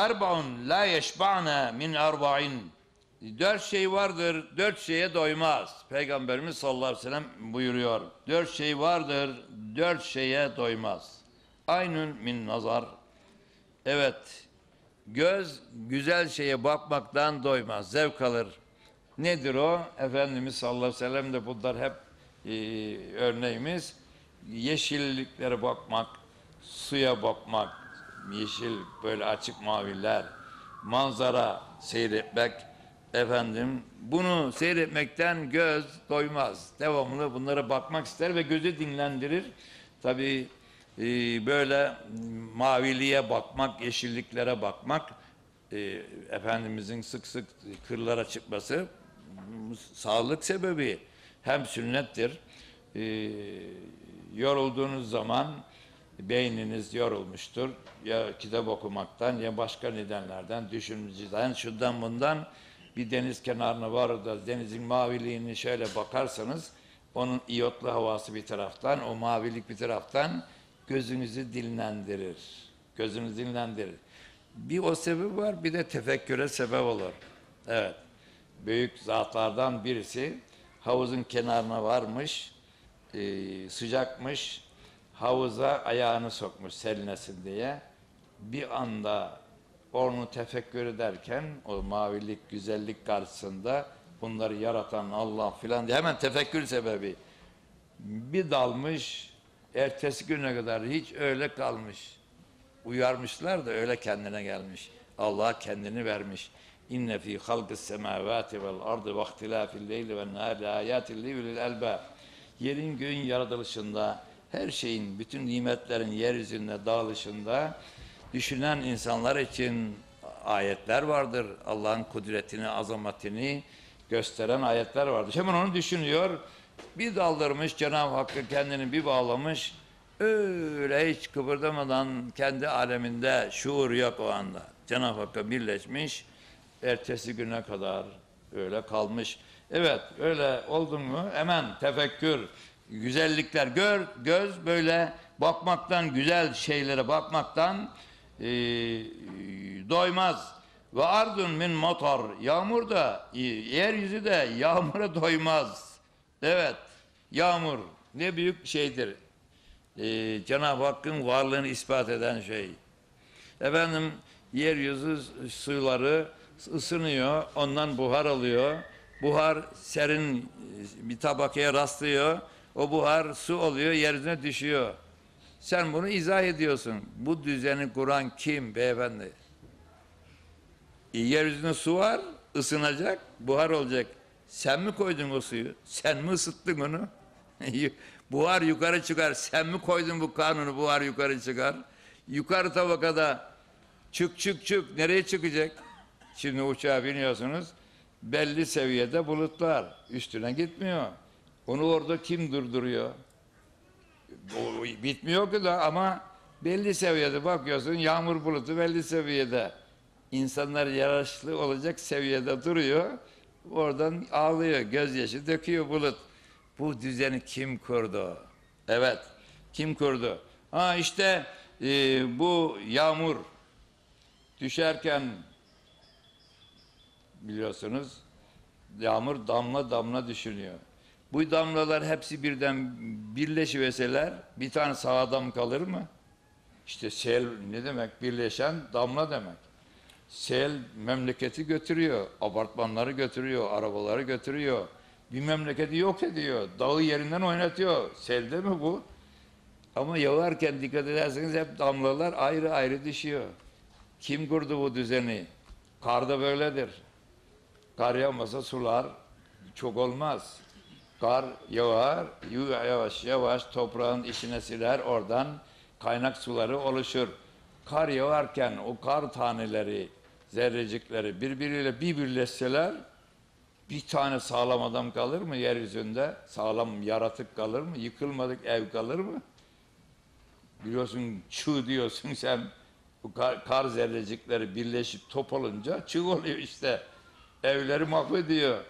Erbaun la yeşba'ne min erba'in. Dört şey vardır, dört şeye doymaz. Peygamberimiz sallallahu aleyhi ve sellem buyuruyor. Dört şey vardır, dört şeye doymaz. Aynun min nazar. Evet, göz güzel şeye bakmaktan doymaz, zevk alır. Nedir o? Efendimiz sallallahu aleyhi ve sellem de bunlar hep e, örneğimiz. Yeşilliklere bakmak, suya bakmak, yeşil böyle açık maviler, manzara seyretmek, efendim bunu seyretmekten göz doymaz. Devamlı bunlara bakmak ister ve gözü dinlendirir. Tabii e, böyle maviliğe bakmak, yeşilliklere bakmak, e, Efendimizin sık sık kırlara çıkması sağlık sebebi hem sünnettir. E, yorulduğunuz zaman beyniniz yorulmuştur. Ya kitap okumaktan ya başka nedenlerden, düşünmeciden, şundan bundan bir deniz kenarına var da denizin maviliğini şöyle bakarsanız onun iyotlu havası bir taraftan, o mavilik bir taraftan gözünüzü dinlendirir. Gözünüzü dinlendirir. Bir o sebep var, bir de tefekküre sebep olur. Evet. Büyük zatlardan birisi havuzun kenarına varmış, e, sıcakmış, havuza ayağını sokmuş serinlesin diye. Bir anda onu tefekkür ederken o mavilik, güzellik karşısında bunları yaratan Allah filan diye hemen tefekkür sebebi bir dalmış ertesi güne kadar hiç öyle kalmış. Uyarmışlar da öyle kendine gelmiş. Allah kendini vermiş. İnne fi halqis semavati vel ardı ve ihtilafil leyli ve nahari ayatin li ulil albab. Yerin göğün yaratılışında her şeyin, bütün nimetlerin yeryüzünde dağılışında düşünen insanlar için ayetler vardır. Allah'ın kudretini, azametini gösteren ayetler vardır. Hemen onu düşünüyor. Bir daldırmış Cenab-ı Hakk'ı kendini bir bağlamış. Öyle hiç kıpırdamadan kendi aleminde şuur yok o anda. Cenab-ı Hakk'a birleşmiş. Ertesi güne kadar öyle kalmış. Evet öyle oldun mu hemen tefekkür, güzellikler gör, göz böyle bakmaktan, güzel şeylere bakmaktan e, doymaz. Ve ardun min motor. Yağmur da, yeryüzü de yağmura doymaz. Evet, yağmur ne büyük şeydir. Ee, Cenab-ı Hakk'ın varlığını ispat eden şey. Efendim, yeryüzü suları ısınıyor, ondan buhar alıyor. Buhar serin bir tabakaya rastlıyor. O buhar su oluyor, yeryüzüne düşüyor. Sen bunu izah ediyorsun. Bu düzeni kuran kim beyefendi? E, yeryüzünde su var, ısınacak, buhar olacak. Sen mi koydun o suyu? Sen mi ısıttın onu? buhar yukarı çıkar. Sen mi koydun bu kanunu? Buhar yukarı çıkar. Yukarı tabakada çık çık çık. Nereye çıkacak? Şimdi uçağa biniyorsunuz. Belli seviyede bulutlar. Üstüne gitmiyor. Onu orada kim durduruyor? O, bitmiyor ki da ama belli seviyede bakıyorsun yağmur bulutu belli seviyede. İnsanlar yaraşlı olacak seviyede duruyor. Oradan ağlıyor, gözyaşı döküyor bulut. Bu düzeni kim kurdu? Evet, kim kurdu? Ha işte e, bu yağmur düşerken biliyorsunuz yağmur damla damla düşünüyor. Bu damlalar hepsi birden birleşiverseler bir tane sağ kalır mı? İşte sel ne demek? Birleşen damla demek. Sel memleketi götürüyor, apartmanları götürüyor, arabaları götürüyor. Bir memleketi yok ediyor, dağı yerinden oynatıyor. Selde mi bu? Ama yağarken dikkat ederseniz hep damlalar ayrı ayrı düşüyor. Kim kurdu bu düzeni? Kar da böyledir. Kar yağmasa sular çok olmaz. Kar yağar, yavaş yavaş toprağın içine siler, oradan kaynak suları oluşur. Kar yağarken o kar taneleri, zerrecikleri birbiriyle bir birleşseler bir tane sağlam adam kalır mı yeryüzünde? Sağlam yaratık kalır mı? Yıkılmadık ev kalır mı? Biliyorsun çığ diyorsun sen bu kar, kar zerrecikleri birleşip top olunca çığ oluyor işte. Evleri mahvediyor.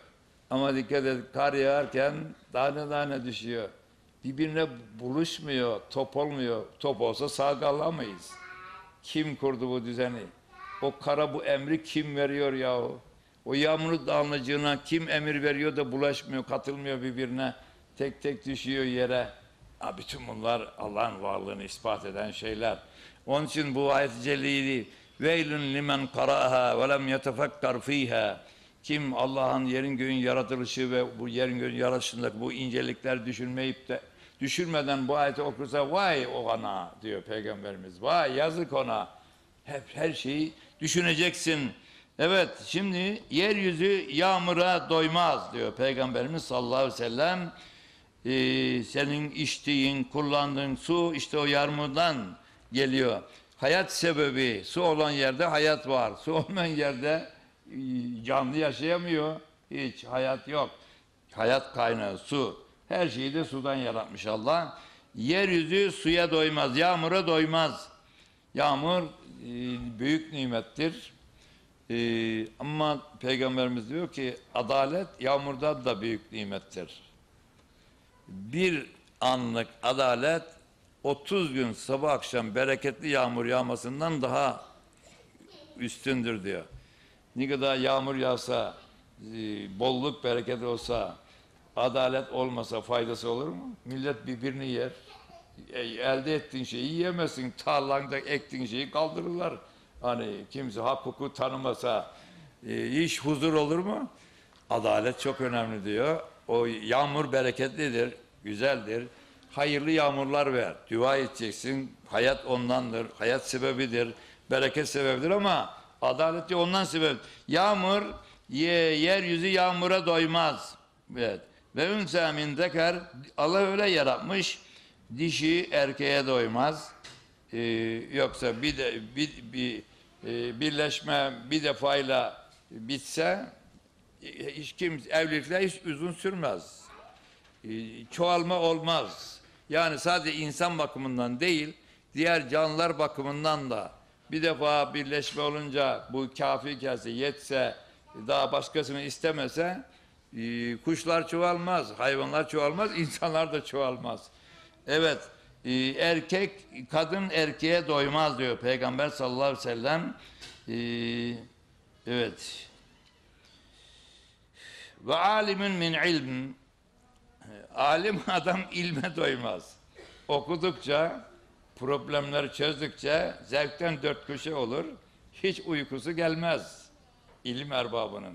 Ama dikkat et kar yağarken tane tane düşüyor. Birbirine buluşmuyor, top olmuyor. Top olsa sağ kalamayız. Kim kurdu bu düzeni? O kara bu emri kim veriyor yahu? O yağmur damlacığına kim emir veriyor da bulaşmıyor, katılmıyor birbirine. Tek tek düşüyor yere. Ha, bütün bunlar Allah'ın varlığını ispat eden şeyler. Onun için bu ayet-i celili veylün limen qara'aha ve lem yetefekkar fiha. Kim Allah'ın yerin göğün yaratılışı ve bu yerin göğün yaratılışındaki bu incelikler düşünmeyip de düşünmeden bu ayeti okursa vay ona diyor Peygamberimiz. Vay yazık ona. Hep her şeyi düşüneceksin. Evet şimdi yeryüzü yağmura doymaz diyor Peygamberimiz sallallahu aleyhi ve sellem. Ee, senin içtiğin, kullandığın su işte o yağmurdan geliyor. Hayat sebebi su olan yerde hayat var. Su olmayan yerde canlı yaşayamıyor. Hiç hayat yok. Hayat kaynağı su. Her şeyi de sudan yaratmış Allah. Yeryüzü suya doymaz, yağmura doymaz. Yağmur e, büyük nimettir. E, ama Peygamberimiz diyor ki adalet yağmurdan da büyük nimettir. Bir anlık adalet 30 gün sabah akşam bereketli yağmur yağmasından daha üstündür diyor. Ne kadar yağmur yağsa, e, bolluk bereket olsa, adalet olmasa faydası olur mu? Millet birbirini yer. E, elde ettiğin şeyi yiyemezsin. Tarlanda ektiğin şeyi kaldırırlar. Hani kimse hak tanımasa e, iş huzur olur mu? Adalet çok önemli diyor. O yağmur bereketlidir, güzeldir. Hayırlı yağmurlar ver. Dua edeceksin. Hayat ondandır. Hayat sebebidir. Bereket sebebidir ama adalet de ondan sebep. Yağmur, ye, yeryüzü yağmura doymaz. Evet. Ve ünse min zekar Allah öyle yaratmış. Dişi erkeğe doymaz. Ee, yoksa bir de bir, bir e, birleşme bir defayla bitse e, hiç kim evlilikler hiç uzun sürmez. Ee, çoğalma olmaz. Yani sadece insan bakımından değil, diğer canlılar bakımından da bir defa birleşme olunca bu kafi gelse, yetse, daha başkasını istemese e, kuşlar çoğalmaz, hayvanlar çoğalmaz, insanlar da çoğalmaz. Evet, e, erkek, kadın erkeğe doymaz diyor Peygamber sallallahu aleyhi ve sellem. E, evet. Ve alimin min ilm alim adam ilme doymaz. Okudukça, problemleri çözdükçe zevkten dört köşe olur. Hiç uykusu gelmez ilim erbabının.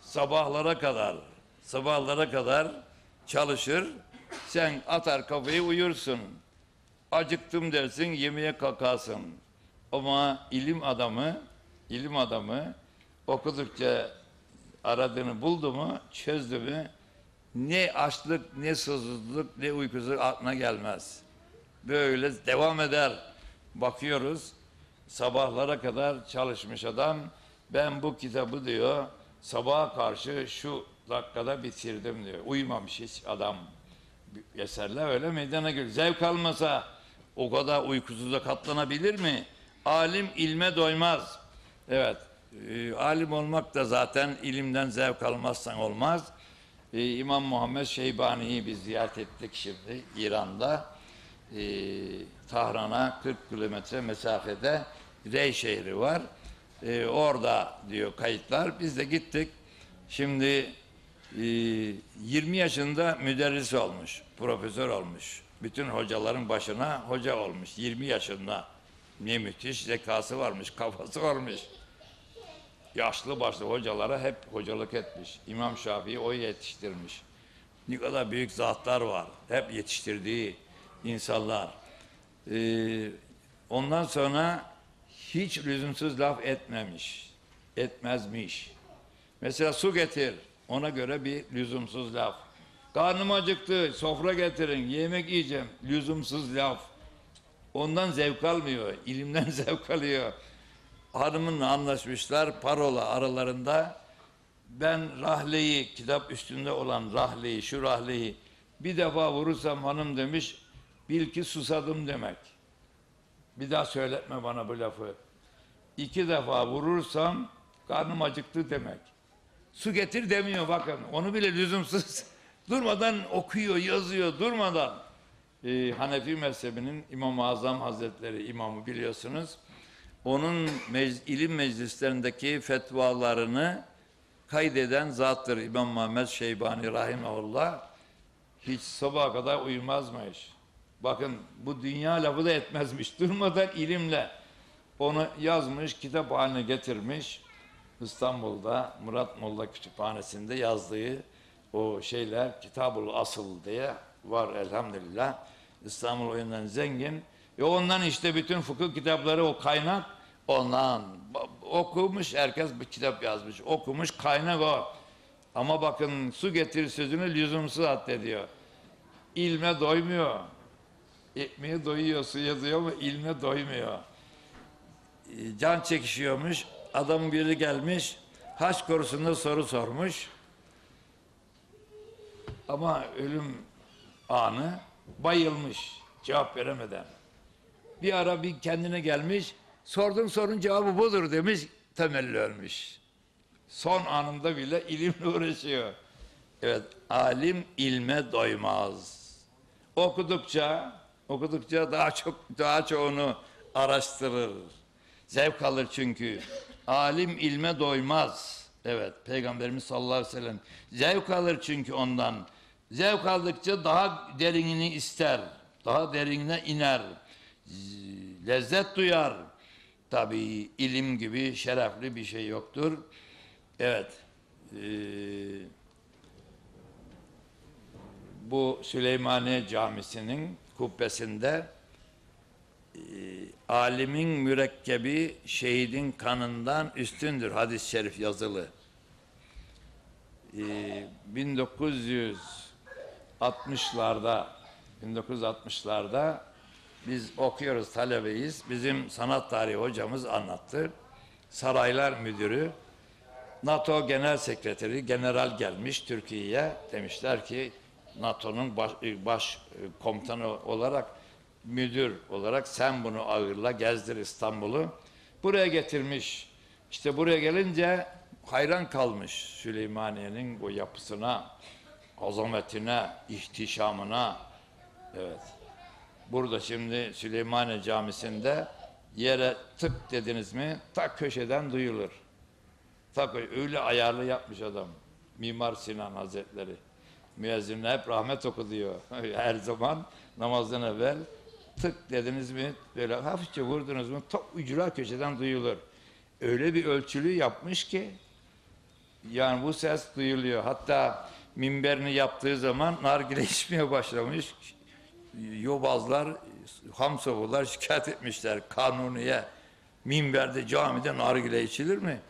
Sabahlara kadar, sabahlara kadar çalışır. Sen atar kafayı uyursun. Acıktım dersin, yemeğe kalkarsın. Ama ilim adamı, ilim adamı okudukça aradığını buldu mu, çözdü mü ne açlık, ne susuzluk, ne uykusuzluk aklına gelmez. Böyle devam eder. Bakıyoruz, sabahlara kadar çalışmış adam. Ben bu kitabı diyor, sabaha karşı şu dakikada bitirdim diyor. Uyumamış hiç adam. Eserler öyle meydana geliyor. Zevk almasa o kadar uykusuza katlanabilir mi? Alim ilme doymaz. Evet, e, alim olmak da zaten ilimden zevk almazsan olmaz. Ee, İmam Muhammed Şeybani'yi biz ziyaret ettik şimdi İran'da. Ee, Tahran'a 40 kilometre mesafede Rey şehri var. Ee, orada diyor kayıtlar. Biz de gittik. Şimdi e, 20 yaşında müderris olmuş, profesör olmuş. Bütün hocaların başına hoca olmuş 20 yaşında. Ne müthiş zekası varmış, kafası varmış yaşlı başlı hocalara hep hocalık etmiş. İmam Şafii o yetiştirmiş. Ne kadar büyük zatlar var. Hep yetiştirdiği insanlar. Ee, ondan sonra hiç lüzumsuz laf etmemiş. Etmezmiş. Mesela su getir. Ona göre bir lüzumsuz laf. Karnım acıktı, sofra getirin, yemek yiyeceğim. Lüzumsuz laf. Ondan zevk almıyor, ilimden zevk alıyor hanımınla anlaşmışlar parola aralarında. Ben rahleyi, kitap üstünde olan rahleyi, şu rahleyi bir defa vurursam hanım demiş, bil ki susadım demek. Bir daha söyletme bana bu lafı. İki defa vurursam karnım acıktı demek. Su getir demiyor bakın. Onu bile lüzumsuz durmadan okuyor, yazıyor durmadan. Ee, Hanefi mezhebinin İmam-ı Azam Hazretleri imamı biliyorsunuz. onun mec- ilim meclislerindeki fetvalarını kaydeden zattır İmam Muhammed Şeybani Rahimahullah. Hiç sabaha kadar uyumazmış. Bakın bu dünya lafı da etmezmiş. Durmadan ilimle onu yazmış, kitap haline getirmiş. İstanbul'da Murat Molla Kütüphanesi'nde yazdığı o şeyler Kitabul Asıl diye var elhamdülillah. İstanbul oyundan zengin. Ve ondan işte bütün fıkıh kitapları o kaynak ondan okumuş herkes bir kitap yazmış. Okumuş kaynak o. Ama bakın su getir sözünü lüzumsuz addediyor. İlme doymuyor. Ekmeğe doyuyor, suya doyuyor ama ilme doymuyor. E, Can çekişiyormuş. Adamın biri gelmiş. Haç konusunda soru sormuş. Ama ölüm anı bayılmış cevap veremeden. Bir ara bir kendine gelmiş. Sordum sorun cevabı budur demiş. Temelli ölmüş. Son anında bile ilimle uğraşıyor. Evet, alim ilme doymaz. Okudukça, okudukça daha çok daha çoğunu araştırır. Zevk alır çünkü. Alim ilme doymaz. Evet, Peygamberimiz sallallahu aleyhi ve sellem zevk alır çünkü ondan. Zevk aldıkça daha derinini ister. Daha derinine iner. Lezzet duyar. Tabii ilim gibi şerefli bir şey yoktur. Evet. Ee, bu Süleymaniye Camisi'nin kubbesinde e, alimin mürekkebi şehidin kanından üstündür hadis-i şerif yazılı. E, 1960'larda 1960'larda biz okuyoruz talebeyiz. Bizim sanat tarihi hocamız anlattı. Saraylar müdürü NATO Genel Sekreteri general gelmiş Türkiye'ye demişler ki NATO'nun baş, baş komutanı olarak müdür olarak sen bunu ağırla gezdir İstanbul'u. Buraya getirmiş. İşte buraya gelince hayran kalmış Süleymaniye'nin o yapısına, azametine, ihtişamına. Evet. Burada şimdi Süleymaniye Camisi'nde yere tık dediniz mi tak köşeden duyulur. Tak öyle ayarlı yapmış adam. Mimar Sinan Hazretleri. Müezzinle hep rahmet oku diyor. Her zaman namazdan evvel tık dediniz mi böyle hafifçe vurdunuz mu tak ücra köşeden duyulur. Öyle bir ölçülü yapmış ki yani bu ses duyuluyor. Hatta minberini yaptığı zaman nargile içmeye başlamış. Yobazlar, Hamsovular şikayet etmişler kanuniye. Minberde, camide nargile içilir mi?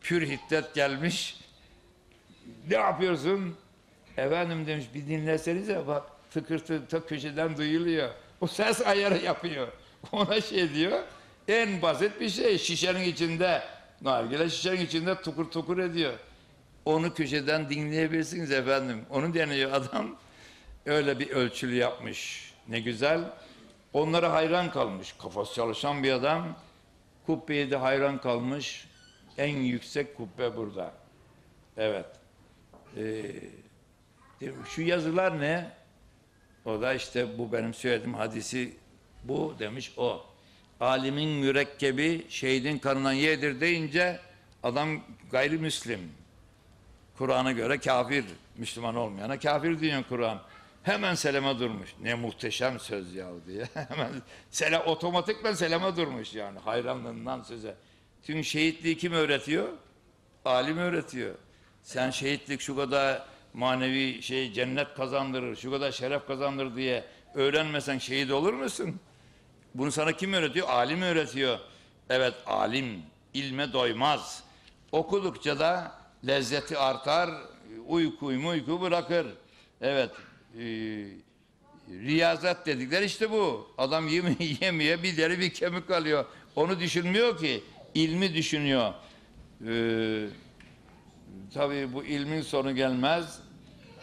Pür hiddet gelmiş. Ne yapıyorsun? Efendim demiş bir dinlesenize bak tıkırtı ta köşeden duyuluyor. O ses ayarı yapıyor. Ona şey diyor. En basit bir şey şişenin içinde nargile şişenin içinde tukur tukur ediyor. Onu köşeden dinleyebilirsiniz efendim. Onu deniyor adam. Öyle bir ölçülü yapmış. Ne güzel. Onlara hayran kalmış. Kafası çalışan bir adam. Kubbeye de hayran kalmış. En yüksek kubbe burada. Evet. Ee, şu yazılar ne? O da işte bu benim söylediğim hadisi bu demiş o. Alimin mürekkebi şehidin kanından yedir deyince adam gayrimüslim. Kur'an'a göre kafir, Müslüman olmayana kafir diyor Kur'an. Hemen seleme durmuş. Ne muhteşem söz ya diye. Hemen sele, otomatikman seleme durmuş yani hayranlığından söze. Tüm şehitliği kim öğretiyor? Alim öğretiyor. Sen şehitlik şu kadar manevi şey cennet kazandırır, şu kadar şeref kazandırır diye öğrenmesen şehit olur musun? Bunu sana kim öğretiyor? Alim öğretiyor. Evet alim ilme doymaz. Okudukça da lezzeti artar, uyku uyku bırakır. Evet, e, riyazet dedikleri işte bu. Adam yeme yemeye bir deri bir kemik kalıyor. Onu düşünmüyor ki, ilmi düşünüyor. Ee, Tabii bu ilmin sonu gelmez.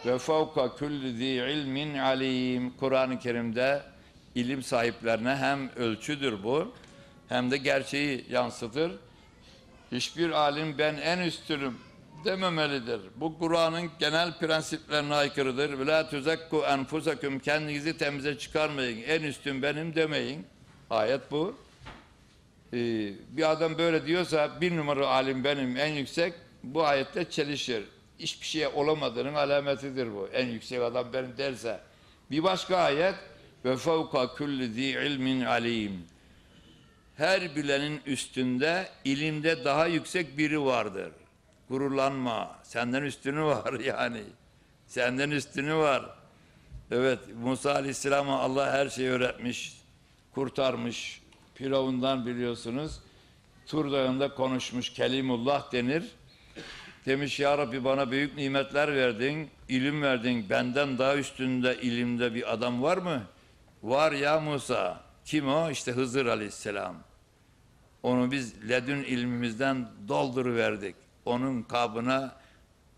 Ve fevka kulli zi ilmin alim. Kur'an-ı Kerim'de ilim sahiplerine hem ölçüdür bu hem de gerçeği yansıtır. Hiçbir alim ben en üstünüm dememelidir. Bu Kur'an'ın genel prensiplerine aykırıdır. Ve la tuzakku enfusakum kendinizi temize çıkarmayın. En üstün benim demeyin. Ayet bu. Ee, bir adam böyle diyorsa bir numara alim benim en yüksek bu ayette çelişir. Hiçbir şeye olamadığının alametidir bu. En yüksek adam benim derse. Bir başka ayet ve fevka kulli zi ilmin alim. Her bilenin üstünde ilimde daha yüksek biri vardır. Gururlanma. Senden üstünü var yani. Senden üstünü var. Evet Musa Aleyhisselam'a Allah her şeyi öğretmiş, kurtarmış. Firavundan biliyorsunuz. Tur Dağı'nda konuşmuş Kelimullah denir. Demiş ya Rabbi bana büyük nimetler verdin, ilim verdin. Benden daha üstünde ilimde bir adam var mı? Var ya Musa. Kim o? İşte Hızır Aleyhisselam. Onu biz ledün ilmimizden dolduruverdik. Onun kabına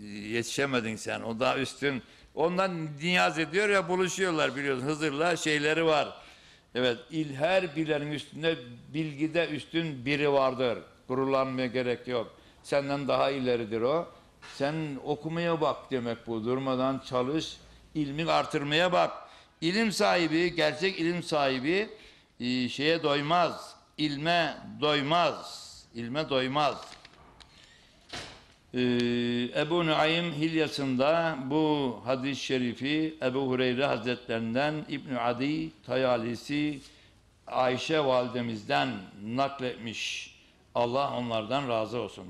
e, yetişemedin sen. O daha üstün. Ondan niyaz ediyor ya buluşuyorlar biliyorsun. Hızır'la şeyleri var. Evet, il her bilenin üstünde bilgide üstün biri vardır. Gururlanmaya gerek yok. Senden daha ileridir o. Sen okumaya bak demek bu. Durmadan çalış, ilmi artırmaya bak. İlim sahibi, gerçek ilim sahibi e, şeye doymaz. İlme doymaz. İlme doymaz. Ee, Ebu Nuaym Hilyasında bu hadis-i şerifi Ebu Hureyre Hazretlerinden İbn Adi Tayalisi Ayşe validemizden nakletmiş. Allah onlardan razı olsun.